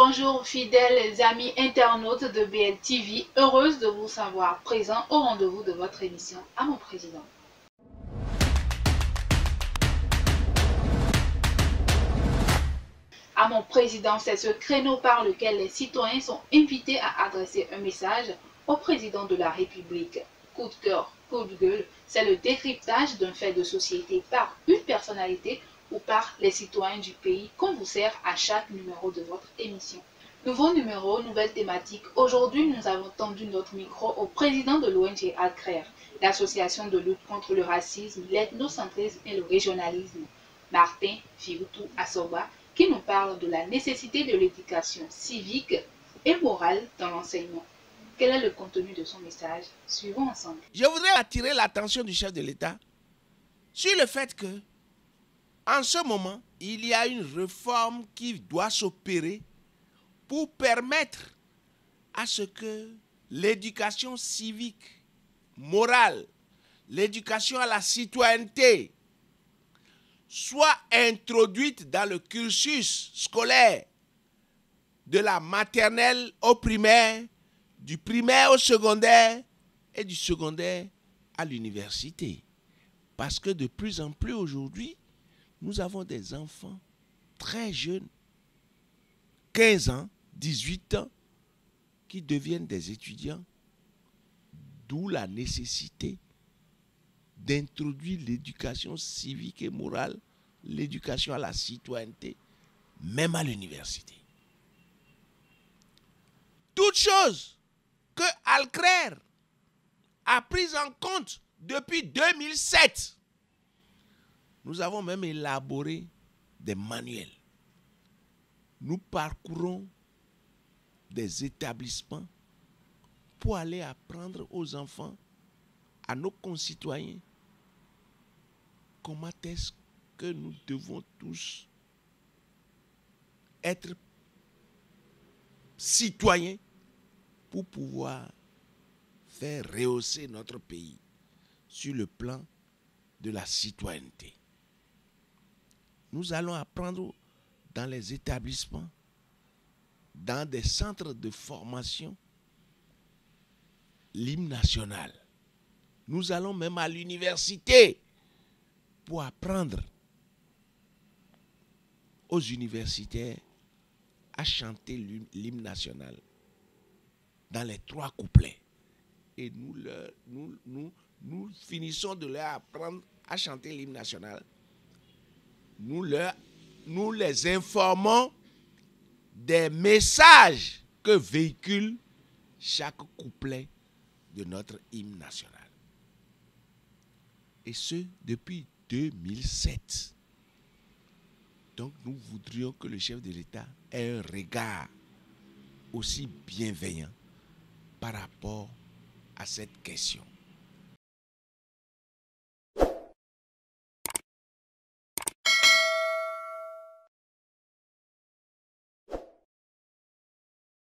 Bonjour fidèles amis internautes de BLTV, heureuse de vous savoir présent au rendez-vous de votre émission à mon président. À mon président, c'est ce créneau par lequel les citoyens sont invités à adresser un message au président de la République. Coup de cœur, coup de gueule, c'est le décryptage d'un fait de société par une personnalité ou par les citoyens du pays qu'on vous sert à chaque numéro de votre émission. Nouveau numéro, nouvelle thématique. Aujourd'hui, nous avons tendu notre micro au président de l'ONG ACRER, l'association de lutte contre le racisme, l'ethnocentrisme et le régionalisme, Martin Firutu Asoba, qui nous parle de la nécessité de l'éducation civique et morale dans l'enseignement. Quel est le contenu de son message? Suivons ensemble. Je voudrais attirer l'attention du chef de l'État sur le fait que, en ce moment, il y a une réforme qui doit s'opérer pour permettre à ce que l'éducation civique, morale, l'éducation à la citoyenneté, soit introduite dans le cursus scolaire de la maternelle au primaire, du primaire au secondaire et du secondaire à l'université. Parce que de plus en plus aujourd'hui, nous avons des enfants très jeunes, 15 ans, 18 ans, qui deviennent des étudiants, d'où la nécessité d'introduire l'éducation civique et morale, l'éducation à la citoyenneté, même à l'université. Toute chose que Alcrer a prise en compte depuis 2007. Nous avons même élaboré des manuels. Nous parcourons des établissements pour aller apprendre aux enfants, à nos concitoyens, comment est-ce que nous devons tous être citoyens pour pouvoir faire rehausser notre pays sur le plan de la citoyenneté. Nous allons apprendre dans les établissements, dans des centres de formation, l'hymne national. Nous allons même à l'université pour apprendre aux universitaires à chanter l'hymne national dans les trois couplets. Et nous, finissons de leur apprendre à chanter l'hymne national. Nous, les informons des messages que véhicule chaque couplet de notre hymne national. Et ce, depuis 2007. Donc nous voudrions que le chef de l'État ait un regard aussi bienveillant par rapport à cette question.